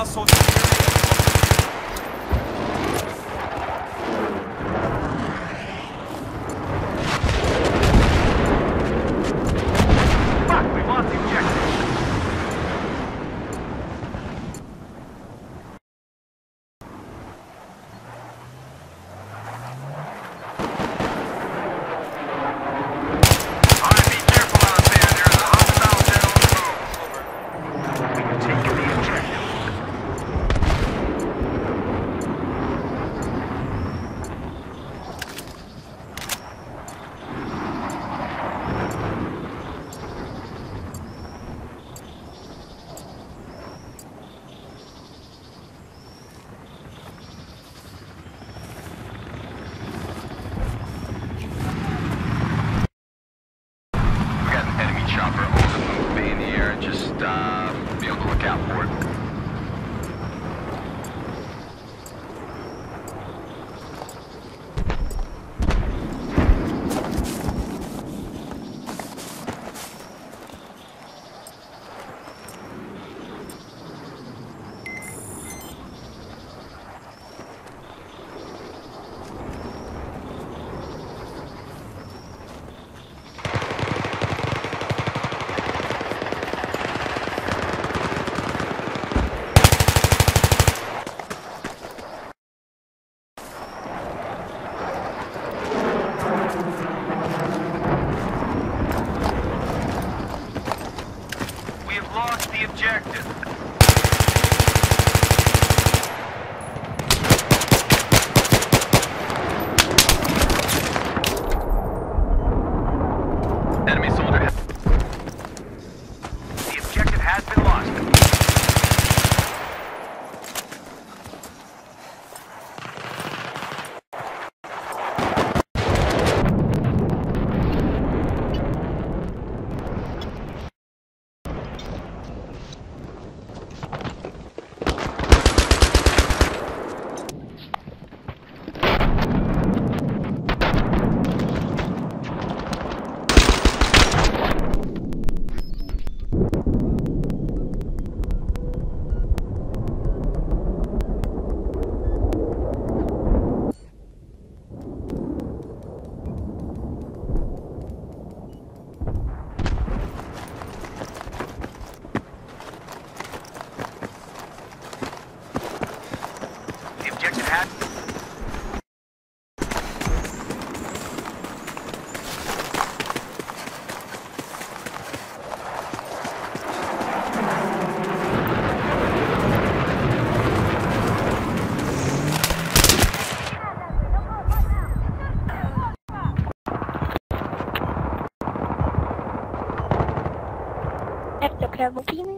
associação. Double teaming?